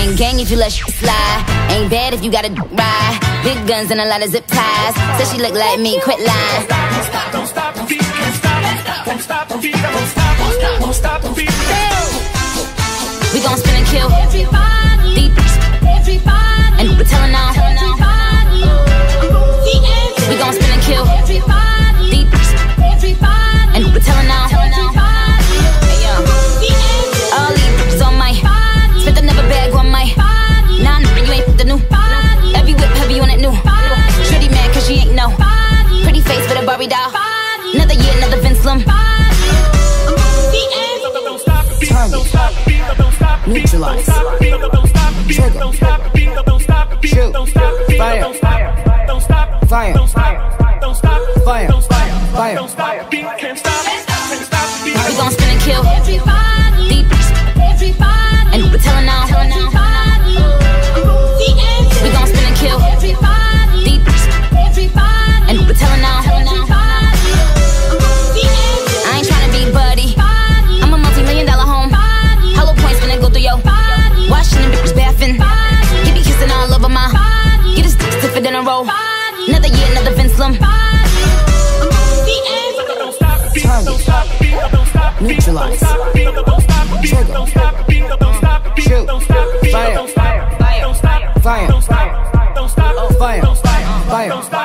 Ain't gang if you let shit fly. Ain't bad if you got a ride. Big guns and a lot of zip ties. Says she look like me, quit lying. Don't stop, don't stop, don't stop, don't stop, don't stop, don't stop, don't stop, don't stop, don't stop. neutralize. Trigger. Shoot. Fire. Fire. Fire. Fire. Fire. We gon' spin and kill. them. Target. Neutralize. Trigger. Shoot. Fire. Fire. Fire. Fire. Fire. Fire.